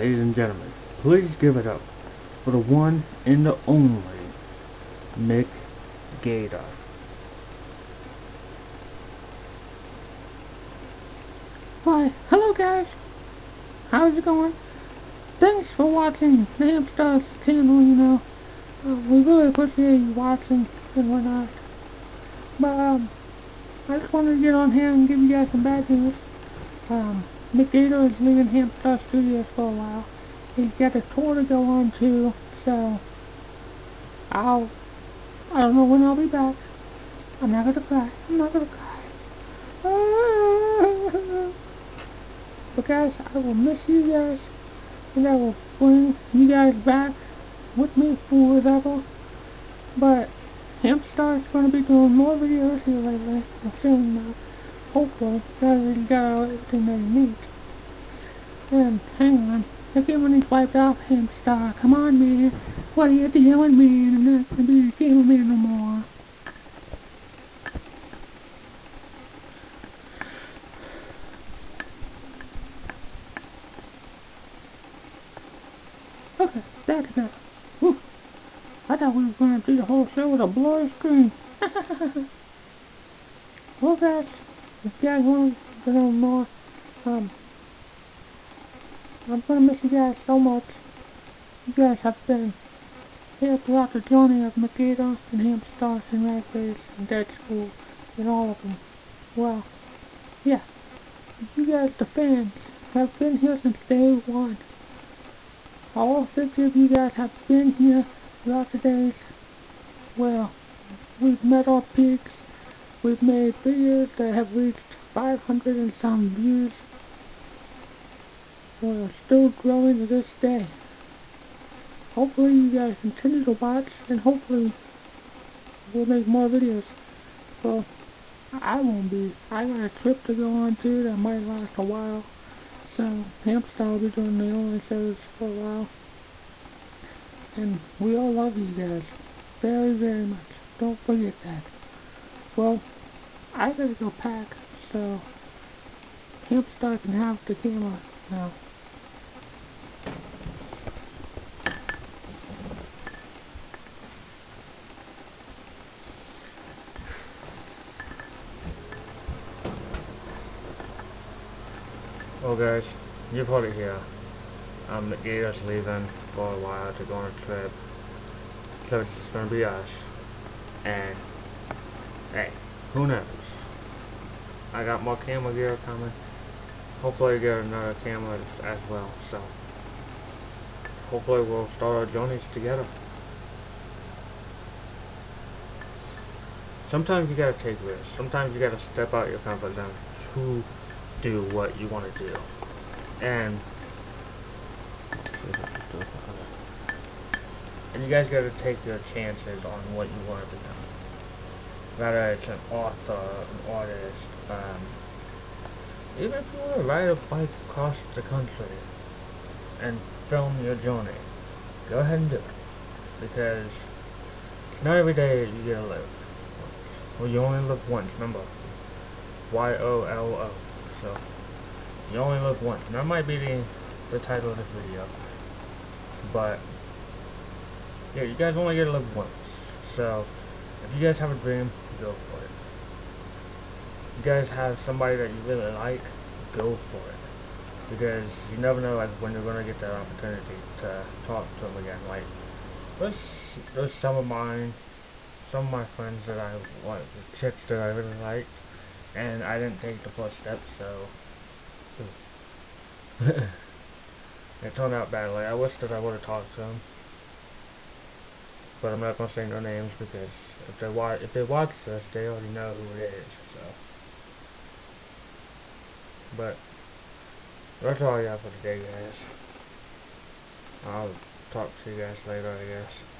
ladies and gentlemen, please give it up for the one and the only Mick Gator. Why, hello guys. How's it going? Thanks for watching the Hampstars channel, you know. Uh, we really appreciate you watching and whatnot. But, um, I just wanted to get on here and give you guys some bad news. Um, Mick Gator is leaving Hampstar Studios for a while. He's got a tour to go on too, so I'll I don't know when I'll be back. I'm not gonna cry. I'm not gonna cry. but guys, I will miss you guys, and I will bring you guys back with me forever. But Hampstar's gonna be doing more videos here lately, and soon now. Guys, he got everything that he needs. And hang on. At when he's wiped off Hampstar. Come on, man. What are you doing, man? I'm not to be the cameraman no more. Okay, that's enough. Whew. I thought we were to do the whole show with a blurry screen. well, guys, you guys want to know more, um, I'm gonna miss you guys so much. You guys have been here throughout the journey of Gator and Hampstar and Ragbase and Dead School and all of them. Well, yeah. You guys, the fans, have been here since day one. All 50 of you guys have been here throughout the days. Well, we've met our peaks. We've made videos that have reached 500 and some views. We're still growing to this day. Hopefully you guys continue to watch and hopefully we'll make more videos. Well, I won't be. I got a trip to go on to that might last a while. So, Hampstar will be doing the only shows for a while. And we all love you guys. Very, very much. Don't forget that. Well, I gotta go pack, so Hampstar can have the camera now. Well guys, you've heard it here. Um, the Gator's leaving for a while to go on a trip. So it's gonna be us. And, hey, who knows? I got more camera gear coming. Hopefully I get another camera as well, so. Hopefully we'll start our journeys together. Sometimes you gotta take risks. Sometimes you gotta step out your comfort zone to do what you want to do. And and you guys got to take your chances on what you want to become. Whether it's an author, an artist, um, even if you want to ride a bike across the country and film your journey, go ahead and do it. Because it's not every day you get to live. Well, you only live once, remember. Y-O-L-O. So, you only live once. And that might be the, the title of this video. But, yeah, you guys only get to live once. So, if you guys have a dream, go for it. If you guys have somebody that you really like, go for it. Because you never know like when you're gonna get that opportunity to talk to them again. Like there's there's some of mine, some of my friends that I want, the chicks that I really like, and I didn't take the first step, so it turned out badly. I wish that I would have talked to them, but I'm not gonna say no names because if they watch if they watch this, they already know who it is. So, but that's all I got for today, guys. I'll talk to you guys later, I guess.